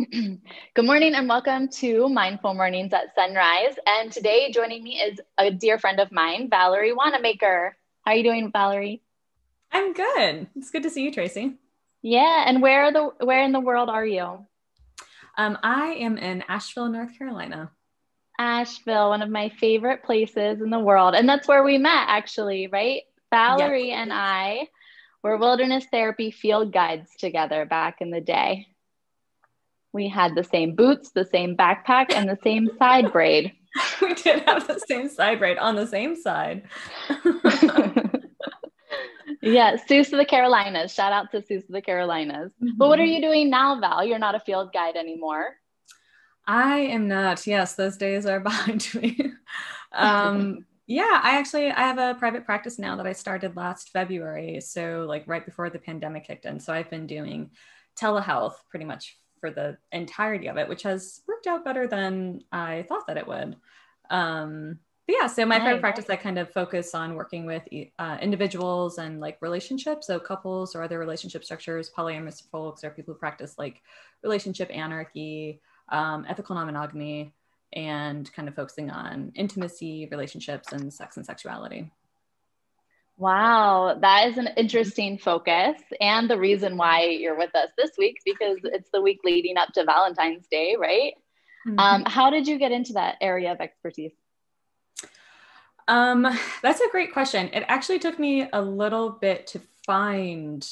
Good morning and welcome to Mindful Mornings at Sunrise. And today joining me is a dear friend of mine, Valerie Wanamaker. How are you doing, Valerie? I'm good. It's good to see you, Tracy. Yeah, and where the where in the world are you? Um, I am in Asheville, North Carolina. Asheville, one of my favorite places in the world, and that's where we met, actually, right? Valerie yes. and I were wilderness therapy field guides together back in the day. We had the same boots, the same backpack, and the same side braid. we did have the same side braid on the same side. yeah, SUWS of the Carolinas. Shout out to SUWS of the Carolinas. Mm-hmm. But what are you doing now, Val? You're not a field guide anymore. I am not. Yes, those days are behind me. um, yeah, I actually I have a private practice now that I started last February. So like right before the pandemic kicked in. So I've been doing telehealth pretty much for the entirety of it, which has worked out better than I thought that it would. Um, but yeah, so my nice. private practice, I kind of focus on working with uh, individuals and like relationships, so couples or other relationship structures, polyamorous folks, or people who practice like relationship anarchy, um, ethical non-monogamy, and kind of focusing on intimacy, relationships, and sex and sexuality. Wow, that is an interesting focus. And the reason why you're with us this week, because it's the week leading up to Valentine's Day, right? Mm-hmm. Um, how did you get into that area of expertise? Um, that's a great question. It actually took me a little bit to find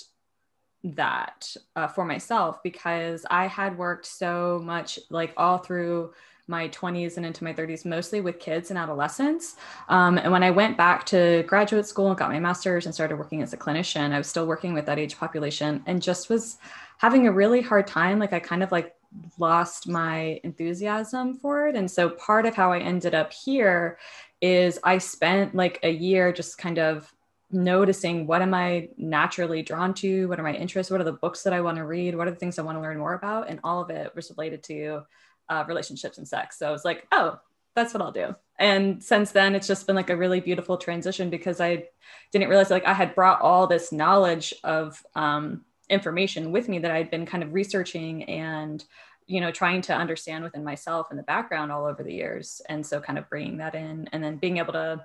that uh, for myself because I had worked so much, like all through my 20s and into my 30s, mostly with kids and adolescents. Um, and when I went back to graduate school and got my master's and started working as a clinician, I was still working with that age population and just was having a really hard time. Like I kind of like lost my enthusiasm for it. And so part of how I ended up here is I spent like a year just kind of noticing what am I naturally drawn to? What are my interests? What are the books that I want to read? What are the things I want to learn more about? And all of it was related to uh, relationships and sex. So I was like, oh, that's what I'll do. And since then, it's just been like a really beautiful transition because I didn't realize like I had brought all this knowledge of um, information with me that I'd been kind of researching and you know trying to understand within myself and the background all over the years and so kind of bringing that in and then being able to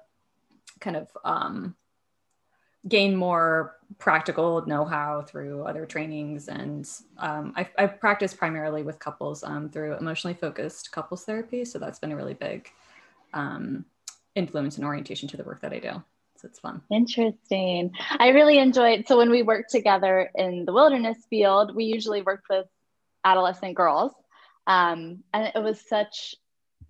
kind of um, gain more practical know-how through other trainings and um, I, I, practice primarily with couples um, through emotionally focused couples therapy. So that's been a really big um, influence and orientation to the work that i do. So it's fun. Interesting. I really enjoyed so when we worked together in the wilderness field we usually worked with adolescent girls. Um, and it was such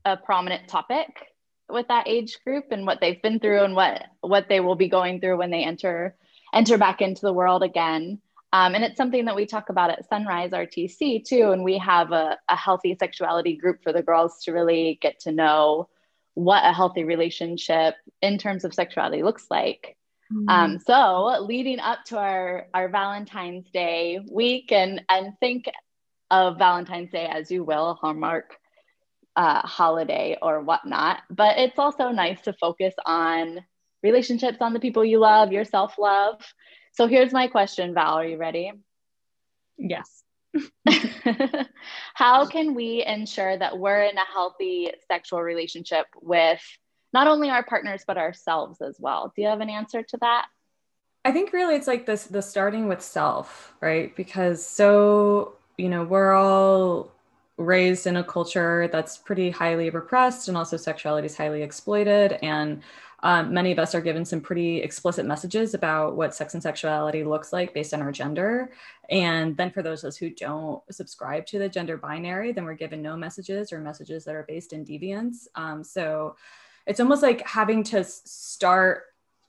a prominent topic with that age group and what they've been through and what what they will be going through when they enter enter back into the world again. Um, and it's something that we talk about at Sunrise RTC too. And we have a, a healthy sexuality group for the girls to really get to know what a healthy relationship in terms of sexuality looks like. Mm-hmm. Um, so leading up to our, our Valentine's Day week and, and think of Valentine's Day as you will, Hallmark uh, holiday or whatnot. But it's also nice to focus on relationships, on the people you love, your self love. So here's my question, Val. Are you ready? Yes. How can we ensure that we're in a healthy sexual relationship with not only our partners, but ourselves as well? Do you have an answer to that? I think really it's like this the starting with self, right? Because so, you know, we're all raised in a culture that's pretty highly repressed and also sexuality is highly exploited. And um, many of us are given some pretty explicit messages about what sex and sexuality looks like based on our gender. And then for those of us who don't subscribe to the gender binary then we're given no messages or messages that are based in deviance. Um, so it's almost like having to start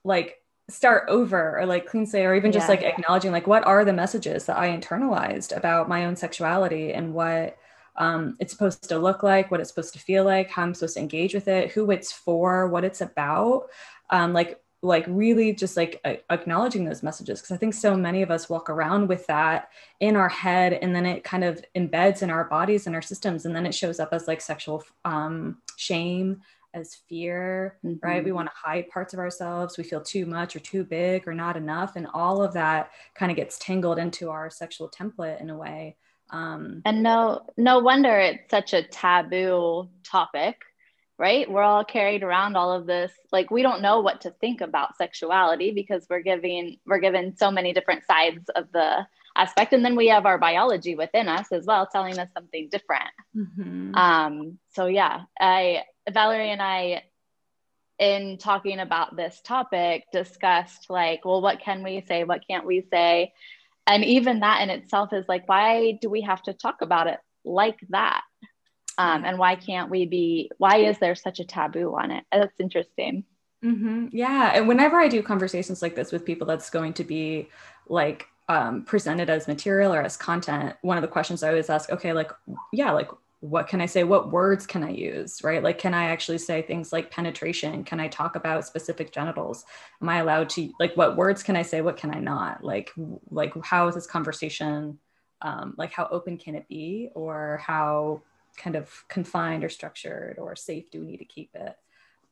like start over or like clean slate or even just yeah. like acknowledging like what are the messages that i internalized about my own sexuality and what um, it's supposed to look like, what it's supposed to feel like, how I'm supposed to engage with it, who it's for, what it's about. Um, like like really just like acknowledging those messages because i think so many of us walk around with that in our head and then it kind of embeds in our bodies and our systems and then it shows up as like sexual um, shame as fear mm-hmm. right we want to hide parts of ourselves we feel too much or too big or not enough and all of that kind of gets tangled into our sexual template in a way Um, and no, no wonder it's such a taboo topic, right? We're all carried around all of this. Like we don't know what to think about sexuality because we're giving we're given so many different sides of the aspect, and then we have our biology within us as well, telling us something different. mm-hmm. Um, so yeah, I Valerie and I in talking about this topic discussed like well what can we say what can't we say and even that in itself is like why do we have to talk about it like that? Um, and why can't we be why is there such a taboo on it? That's interesting. Mm-hmm. yeah. And whenever i do conversations like this with people that's going to be like um, presented as material or as content one of the questions i always ask okay like yeah like what can I say? What words can I use? Right? Like, can I actually say things like penetration? Can I talk about specific genitals? Am I allowed to, like, what words can I say? What can I not? Like, like how is this conversation, um, like, how open can it be? Or how kind of confined or structured or safe do we need to keep it?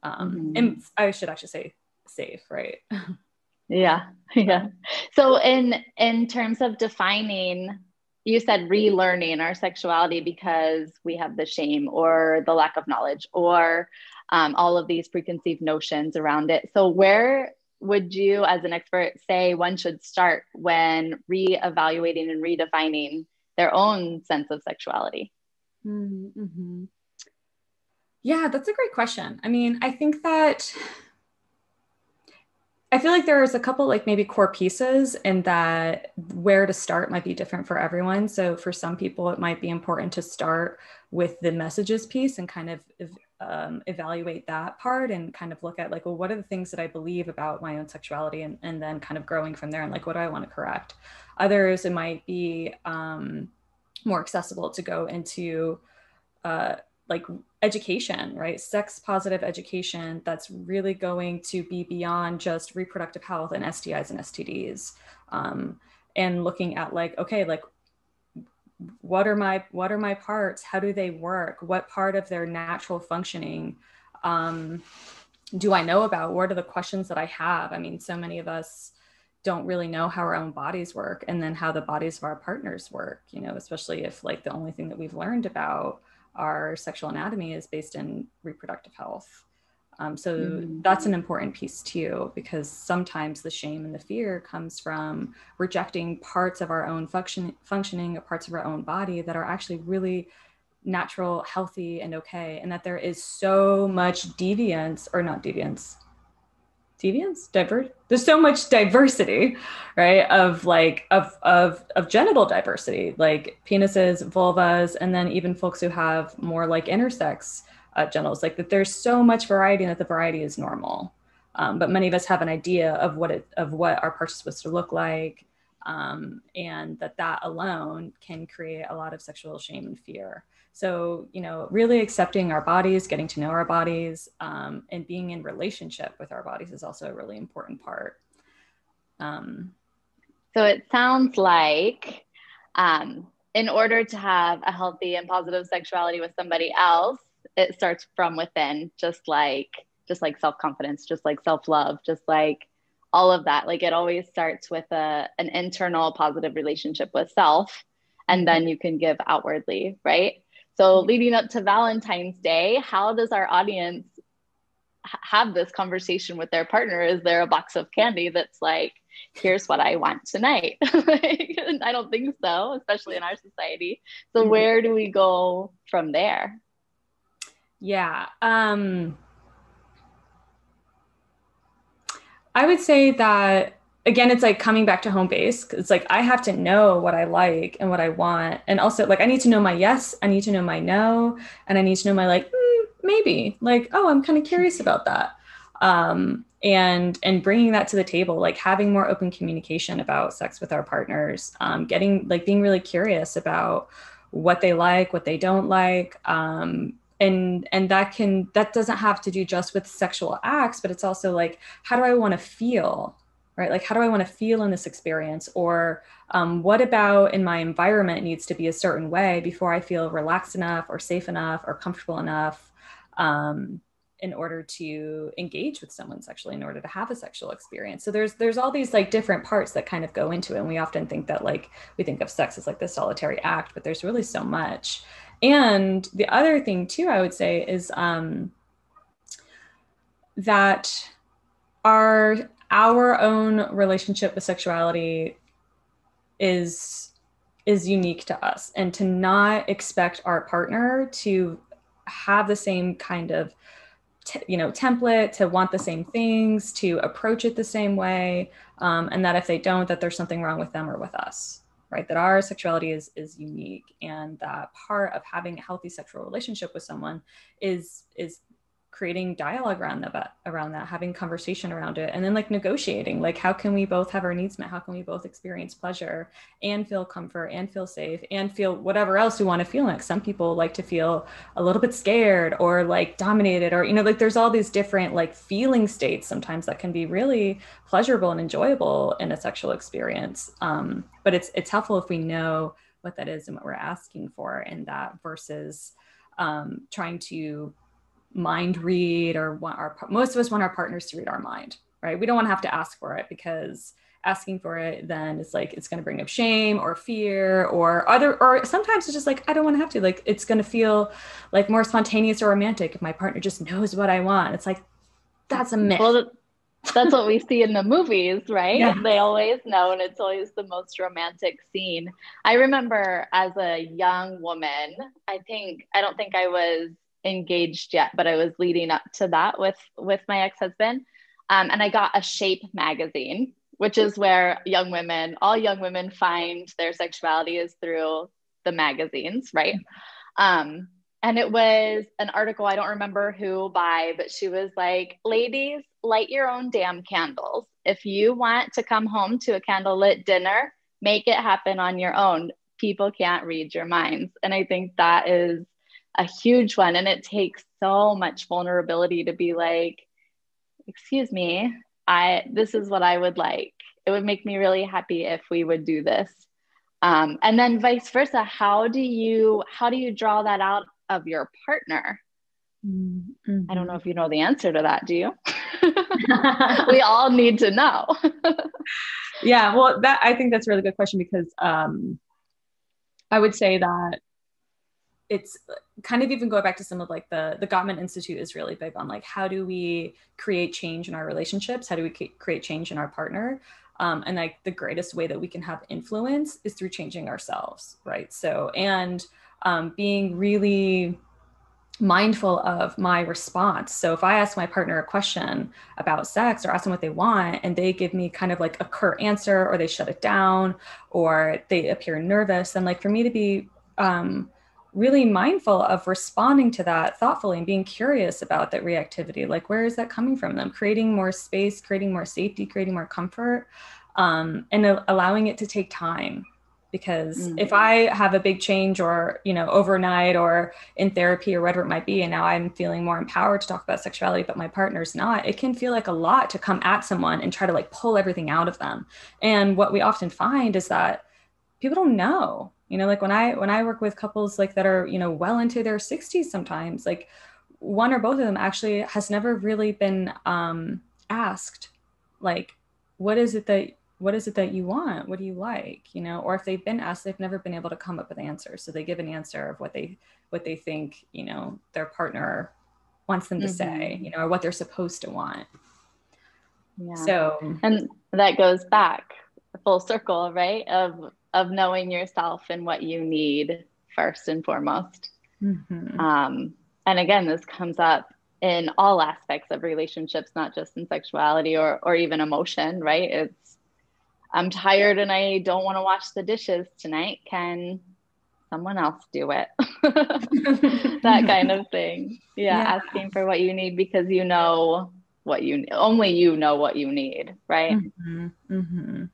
Um, mm-hmm. And I should actually say safe, right? yeah. Yeah. So, in, in terms of defining you said relearning our sexuality because we have the shame or the lack of knowledge or um, all of these preconceived notions around it. So, where would you, as an expert, say one should start when re-evaluating and redefining their own sense of sexuality? Mm-hmm. Yeah, that's a great question. I mean, I think that I feel like there's a couple like maybe core pieces and that where to start might be different for everyone. So for some people, it might be important to start with the messages piece and kind of um, evaluate that part and kind of look at like, well, what are the things that I believe about my own sexuality and, and then kind of growing from there and like, what do I want to correct? Others, it might be um, more accessible to go into uh, like education, right? Sex positive education that's really going to be beyond just reproductive health and STIs and STDs. Um, and looking at like, okay, like what are my what are my parts? How do they work? What part of their natural functioning um, do I know about? What are the questions that I have? I mean, so many of us don't really know how our own bodies work and then how the bodies of our partners work, you know, especially if like the only thing that we've learned about our sexual anatomy is based in reproductive health. Um, so mm-hmm. that's an important piece too, because sometimes the shame and the fear comes from rejecting parts of our own function, functioning, or parts of our own body that are actually really natural, healthy, and okay. And that there is so much deviance, or not deviance, deviance diverse there's so much diversity right of like of of of genital diversity like penises vulvas and then even folks who have more like intersex uh, genitals like that there's so much variety and that the variety is normal. Um, but many of us have an idea of what it of what our parts are supposed to look like um, and that that alone can create a lot of sexual shame and fear so, you know, really accepting our bodies, getting to know our bodies, um, and being in relationship with our bodies is also a really important part. Um, so it sounds like um, in order to have a healthy and positive sexuality with somebody else, it starts from within, just like just like self confidence, just like self love, just like all of that. Like it always starts with a an internal positive relationship with self, and then you can give outwardly, right? So, leading up to Valentine's Day, how does our audience have this conversation with their partner? Is there a box of candy that's like, here's what I want tonight? I don't think so, especially in our society. So, mm-hmm. where do we go from there? Yeah. Um, I would say that again it's like coming back to home base it's like i have to know what i like and what i want. And also like i need to know my yes i need to know my no and i need to know my like mm, maybe. Like oh i'm kind of curious about that. Um, and and bringing that to the table like having more open communication about sex with our partners um, getting like being really curious about what they like what they don't like um, and and that can that doesn't have to do just with sexual acts but it's also like how do i want to feel right? Like, how do I want to feel in this experience? Or um, what about in my environment needs to be a certain way before I feel relaxed enough or safe enough or comfortable enough? Um, in order to engage with someone sexually in order to have a sexual experience so there's there's all these like different parts that kind of go into it and we often think that like we think of sex as like the solitary act but there's really so much and the other thing too i would say is um that our our own relationship with sexuality is is unique to us. And to not expect our partner to have the same kind of t- you know template to want the same things to approach it the same way um, and that if they don't that there's something wrong with them or with us right that our sexuality is is unique and that part of having a healthy sexual relationship with someone is is creating dialogue around that around that having conversation around it and then like negotiating like how can we both have our needs met? How can we both experience pleasure and feel comfort and feel safe and feel whatever else we want to feel? Like some people like to feel a little bit scared or like dominated or you know like there's all these different like feeling states sometimes that can be really pleasurable and enjoyable in a sexual experience. Um, but it's it's helpful if we know what that is and what we're asking for in that versus um, trying to mind read or want our most of us want our partners to read our mind right? We don't want to have to ask for it because asking for it then it's like it's going to bring up shame or fear or other or sometimes it's just like i don't want to have to. Like it's going to feel like more spontaneous or romantic if my partner just knows what i want. It's like that's a myth. Well, that's what we see in the movies right? Yeah. they always know and it's always the most romantic scene. I remember as a young woman i think i don't think i was engaged yet, but I was leading up to that with with my ex husband, um, and I got a Shape magazine, which is where young women, all young women, find their sexuality is through the magazines, right? Um, and it was an article I don't remember who by, but she was like, "Ladies, light your own damn candles. If you want to come home to a candlelit dinner, make it happen on your own. People can't read your minds." And I think that is a huge one and it takes so much vulnerability to be like excuse me i this is what i would like. It would make me really happy if we would do this. Um, and then vice versa how do you how do you draw that out of your partner? Mm-hmm. i don't know if you know the answer to that do you? We all need to know. Yeah well that i think that's a really good question because um, i would say that it's kind of even going back to some of like the the Gottman Institute is really big on like how do we create change in our relationships? How do we create change in our partner? Um, and like the greatest way that we can have influence is through changing ourselves, right? So and um, being really mindful of my response. So if I ask my partner a question about sex or ask them what they want and they give me kind of like a curt answer or they shut it down or they appear nervous, then like for me to be um, really mindful of responding to that thoughtfully and being curious about that reactivity. Like where is that coming from? Them creating more space creating more safety creating more comfort um, and allowing it to take time. Because mm-hmm. if i have a big change or you know overnight or in therapy or whatever it might be and now i'm feeling more empowered to talk about sexuality but my partner's not it can feel like a lot to come at someone and try to like pull everything out of them. And what we often find is that people don't know you know like when i when i work with couples like that are you know well into their 60s sometimes like one or both of them actually has never really been um asked like what is it that what is it that you want? What do you like? You know or if they've been asked they've never been able to come up with answers so they give an answer of what they what they think you know their partner wants them to mm-hmm. say you know or what they're supposed to want. Yeah. So and that goes back full circle right of of knowing yourself and what you need first and foremost. Mm-hmm. Um, and again, this comes up in all aspects of relationships, not just in sexuality or or even emotion, right? It's I'm tired and I don't want to wash the dishes tonight. Can someone else do it? that kind of thing. Yeah, yeah, asking for what you need because you know what you only you know what you need, right? Mm-hmm. Mm-hmm.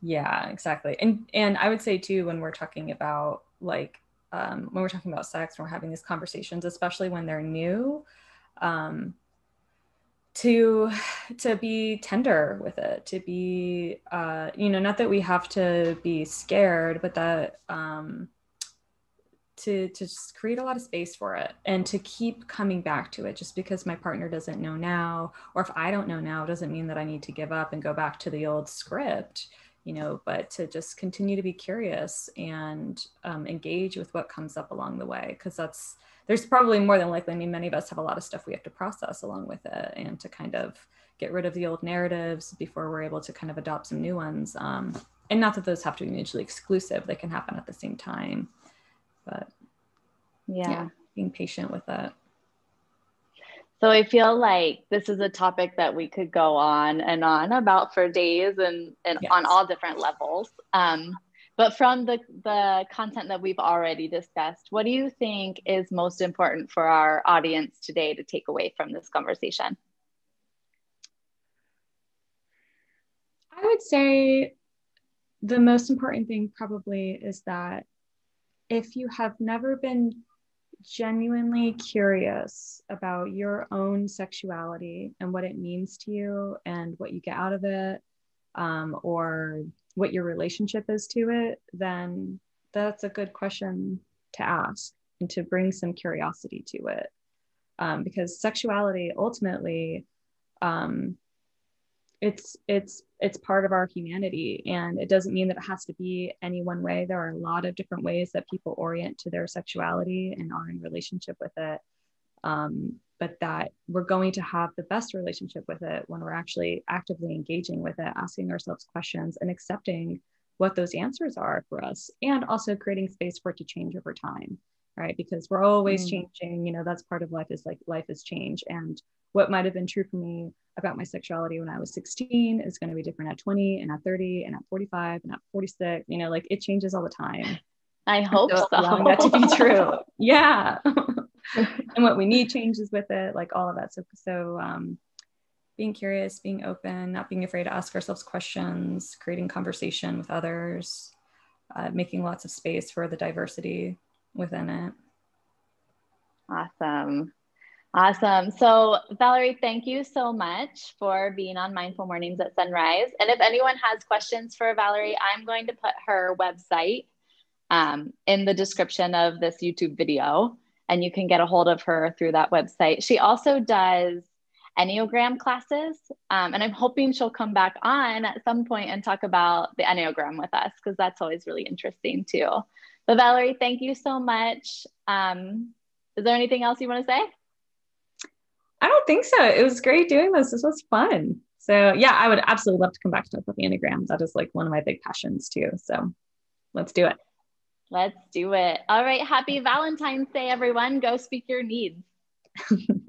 Yeah, exactly. And and I would say too when we're talking about like um, when we're talking about sex, when we're having these conversations, especially when they're new, um, to to be tender with it, to be uh, you know, not that we have to be scared, but that um, to to just create a lot of space for it and to keep coming back to it just because my partner doesn't know now or if i don't know now doesn't mean that i need to give up and go back to the old script you know but to just continue to be curious and um, engage with what comes up along the way because that's there's probably more than likely i mean many of us have a lot of stuff we have to process along with it and to kind of get rid of the old narratives before we're able to kind of adopt some new ones um, and not that those have to be mutually exclusive they can happen at the same time but yeah, yeah being patient with it so I feel like this is a topic that we could go on and on about for days and, and yes. on all different levels. Um, but from the, the content that we've already discussed, what do you think is most important for our audience today to take away from this conversation? I would say the most important thing probably is that if you have never been genuinely curious about your own sexuality and what it means to you and what you get out of it um, or what your relationship is to it, then that's a good question to ask and to bring some curiosity to it. Um, because sexuality ultimately um, it's it's it's part of our humanity. And it doesn't mean that it has to be any one way. There are a lot of different ways that people orient to their sexuality and are in relationship with it. Um, but that we're going to have the best relationship with it when we're actually actively engaging with it asking ourselves questions and accepting what those answers are for us and also creating space for it to change over time right? Because we're always mm. changing you know that's part of life is like life is change. And what might have been true for me about my sexuality when I was 16 is going to be different at 20 and at 30 and at 45 and at 46. You know, like it changes all the time. I hope so. Allowing that to be true. yeah. and what we need changes with it, like all of that. So, so um, being curious, being open, not being afraid to ask ourselves questions, creating conversation with others, uh, making lots of space for the diversity within it. Awesome. Awesome. So, Valerie, thank you so much for being on Mindful Mornings at Sunrise. And if anyone has questions for Valerie, I'm going to put her website um, in the description of this YouTube video, and you can get a hold of her through that website. She also does Enneagram classes, um, and I'm hoping she'll come back on at some point and talk about the Enneagram with us because that's always really interesting too. But, Valerie, thank you so much. Um, is there anything else you want to say? I don't think so. It was great doing this. This was fun. So yeah, I would absolutely love to come back to talk about the Enneagram. That is like one of my big passions too. So let's do it. Let's do it. All right. Happy Valentine's Day, everyone. Go speak your needs.